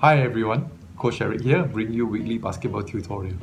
Hi everyone, Coach Eric here, bringing you weekly basketball tutorial.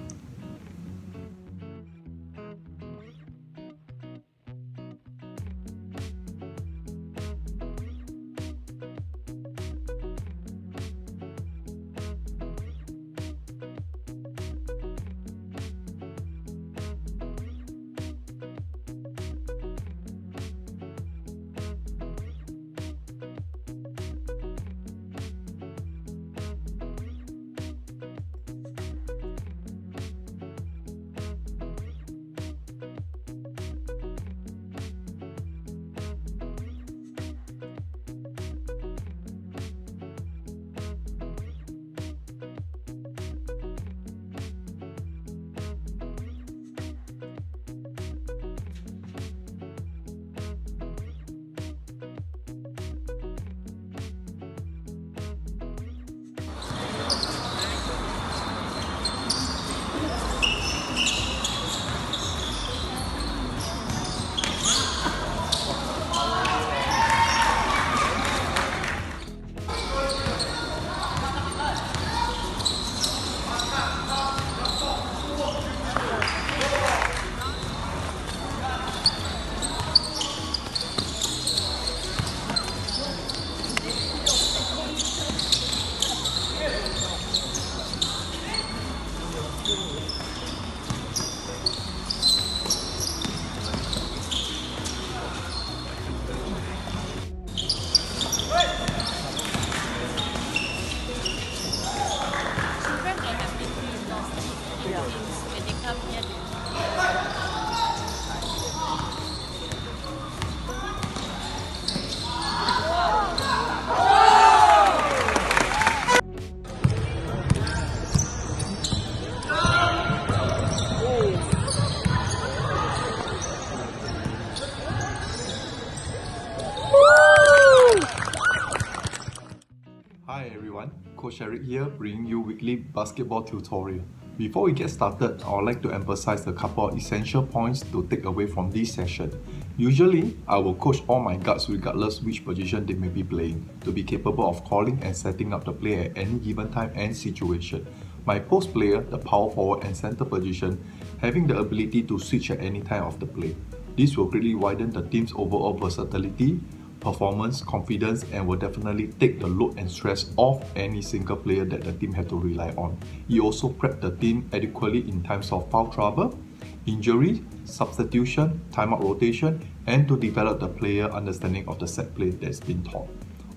Hi everyone, Coach Eric here, bringing you weekly basketball tutorial. Before we get started, I would like to emphasize a couple of essential points to take away from this session. Usually, I will coach all my guards regardless which position they may be playing, to be capable of calling and setting up the play at any given time and situation. My post player, the power forward and center position, having the ability to switch at any time of the play. This will greatly widen the team's overall versatility, performance, confidence, and will definitely take the load and stress off any single player that the team have to rely on. It also prep the team adequately in times of foul trouble, injury, substitution, timeout rotation, and to develop the player understanding of the set play that's been taught.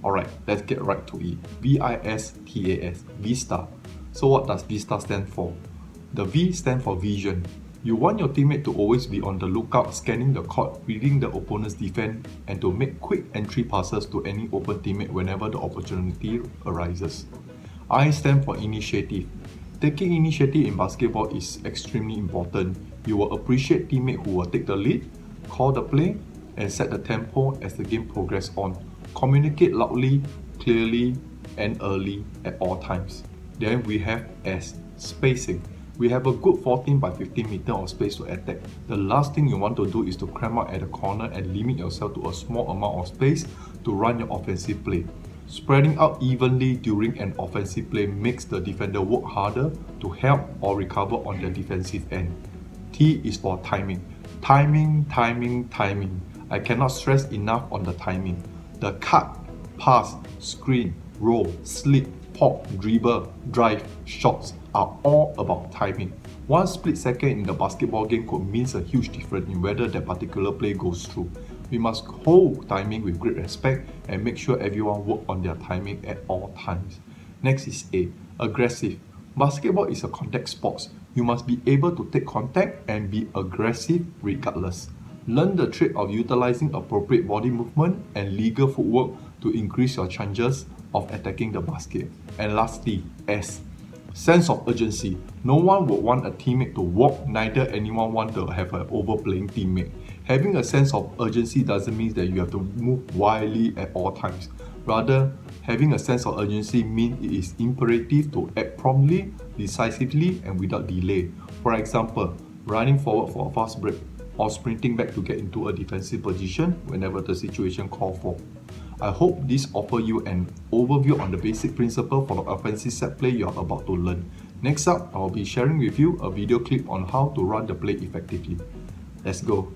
Alright, let's get right to it. V-I-S-T-A-S, VISTA. So what does VISTA stand for? The V stand for vision. You want your teammate to always be on the lookout, scanning the court, reading the opponent's defense, and to make quick entry passes to any open teammate whenever the opportunity arises. I stand for initiative. Taking initiative in basketball is extremely important. You will appreciate teammate who will take the lead, call the play, and set the tempo as the game progresses on. Communicate loudly, clearly, and early at all times. Then we have S, spacing. We have a good 14 by 15 meter of space to attack. The last thing you want to do is to cram out at the corner and limit yourself to a small amount of space to run your offensive play. Spreading out evenly during an offensive play makes the defender work harder to help or recover on their defensive end. T is for timing. Timing, timing, timing. I cannot stress enough on the timing. The cut, pass, screen, roll, slip, pop, dribble, drive, shots are all about timing. One split second in the basketball game could mean a huge difference in whether that particular play goes through. We must hold timing with great respect and make sure everyone work on their timing at all times. Next is A, aggressive. Basketball is a contact sport. You must be able to take contact and be aggressive regardless. Learn the trick of utilizing appropriate body movement and legal footwork to increase your chances of attacking the basket. And lastly, S. Sense of urgency. No one would want a teammate to walk, neither anyone want to have an overplaying teammate. Having a sense of urgency doesn't mean that you have to move wildly at all times. Rather, having a sense of urgency means it is imperative to act promptly, decisively, and without delay. For example, running forward for a fast break or sprinting back to get into a defensive position whenever the situation calls for. I hope this offer you an overview on the basic principle for the offensive set play you are about to learn. Next up, I'll be sharing with you a video clip on how to run the play effectively. Let's go.